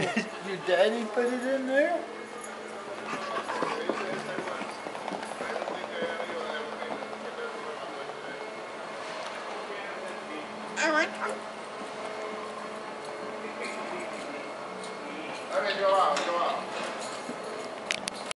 No. Your daddy put it in there? Okay, go out, go out.